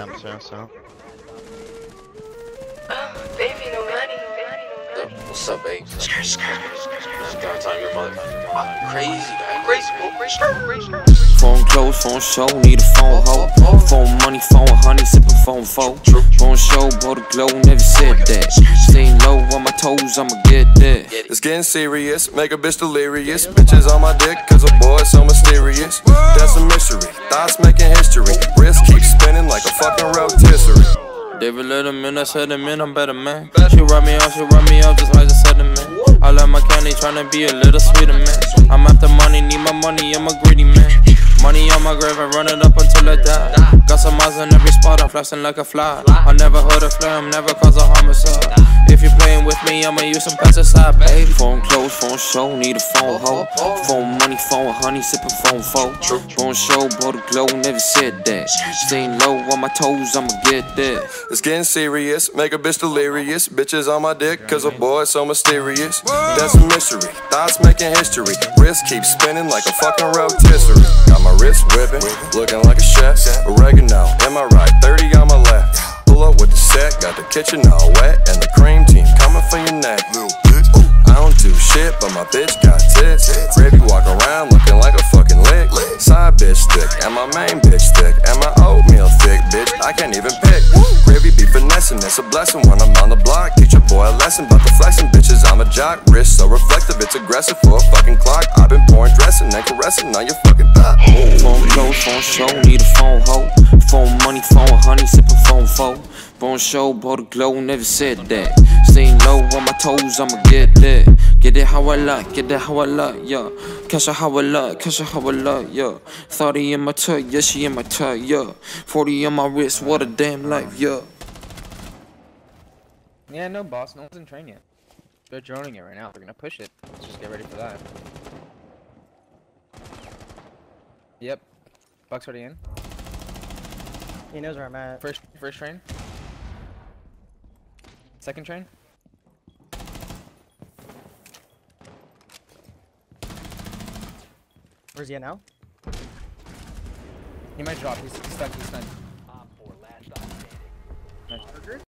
Temps here, so. Baby, no money. What's up, babe? Skirt, skirt, skirt. time your mother. Oh, crazy, man. Crazy, bro. Crazy, crazy. Phone close, phone show, need a phone hoe. Phone money, phone honey, sippin' phone foe. Phone show, blow the glow, never said oh that. Staying low on my toes, I'ma get that. It's getting serious, make a bitch delirious. Bitches on my dick, cause a boy so mysterious. That's a mystery, thoughts making history. Like a fucking rotisserie. David Letterman, I said him in, I'm better man. She run me off, she run me off just like the sediment. I love my candy, tryna be a little sweeter man. I'm after money, need my money, I'm a greedy man. Money on my grave, I run it up until I die. Got some eyes in every spot, I'm flashing like a fly. I never heard a flame, I'm never cause a homicide. If you're playing with me, I'ma use some pesticide, baby. Phone close, phone show, need a phone oh, hoe. Oh, oh. Phone money, phone honey, sipping phone foe. Phone show, blow the glow, never said that. Staying low on my toes, I'ma get that. It's getting serious, make a bitch delirious. Bitches on my dick, cause a boy so mysterious. That's a mystery, thoughts making history. Wrist keeps spinning like a fucking rotisserie. Got my wrist whipping, looking like a chef. Oregano in my right, 30 on my left. Pull up with the set, got the kitchen all wet, and the cream team coming for your neck. I don't do shit, but my bitch got tits. Gravy bitch thick, and my main bitch thick, and my oatmeal thick, bitch. I can't even pick. Gravy be finessing, it's a blessing when I'm on the block. Teach a boy a lesson about the flexing, bitches. I'm a jock, wrist so reflective, it's aggressive for a fucking clock. I've been pouring dressing and caressing on your fucking thigh. Phone close, phone show, need a phone hoe. Phone money, phone honey, sipping phone foe. Phone show, blow the glow, never said that. Staying low on my toes, I'ma get that. Get it how I like, get it how I like, yeah. Cash it how I like, cash it how I like, yeah. 30 in my tuck, yeah, she in my tuck, yeah. 40 on my wrist, what a damn life, yeah. Yeah, no, boss. No one's in train yet. They're droning it right now. They're gonna push it. Let's just get ready for that. Yep. Buck's already in. He knows where I'm at. First, first train. Second train. Where's he at now? He might drop. He's, stuck. He's stuck.